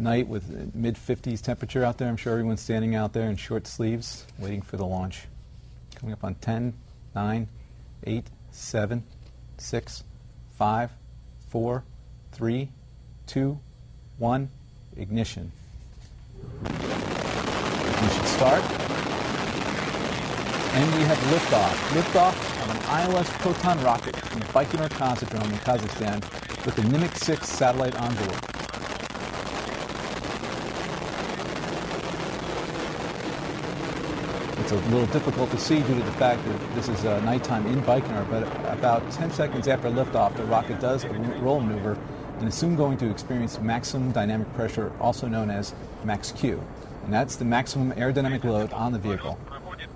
night with mid 50s temperature out there. I'm sure everyone's standing out there in short sleeves waiting for the launch. Coming up on 10, 9, 8, 7, 6, 5, 4, 3, 2, 1, ignition. Ignition start. And we have liftoff. Liftoff of an ILS Proton rocket from Baikonur Cosmodrome in Kazakhstan with the Nimiq 6 satellite on It's a little difficult to see due to the fact that this is nighttime in Baikonur, but about 10 seconds after liftoff, the rocket does a roll maneuver and is soon going to experience maximum dynamic pressure, also known as max Q. And that's the maximum aerodynamic load on the vehicle.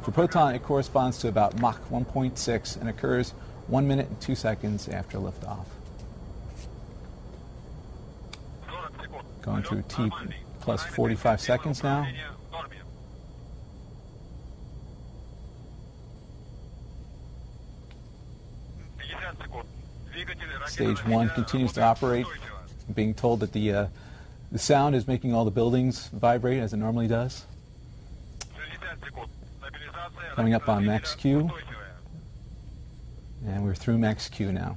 For Proton, it corresponds to about Mach 1.6 and occurs 1 minute and 2 seconds after liftoff. Going through T plus 45 seconds now. Stage 1 continues to operate, being told that the, uh, the sound is making all the buildings vibrate as it normally does. Coming up on max Q. And we're through max Q now.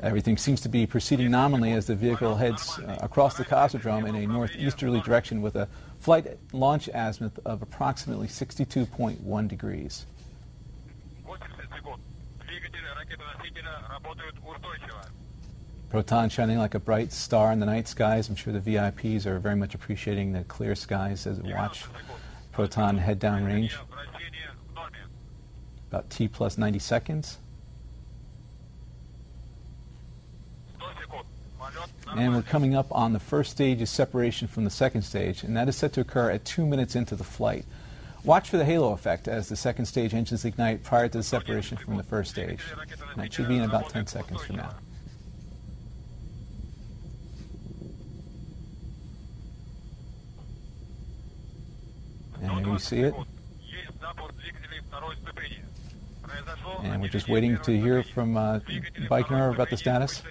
Everything seems to be proceeding nominally as the vehicle heads uh, across the Cosmodrome in a northeasterly direction with a flight launch azimuth of approximately 62.1 degrees. Proton shining like a bright star in the night skies. I'm sure the VIPs are very much appreciating the clear skies as they watch Proton head down range. About T plus 90 seconds. And we're coming up on the first stage of separation from the second stage, and that is set to occur at two minutes into the flight. Watch for the halo effect as the second stage engines ignite prior to the separation from the first stage. And that should be in about 10 seconds from now. And you see it. And we're just waiting to hear from uh, Baikonur about the status.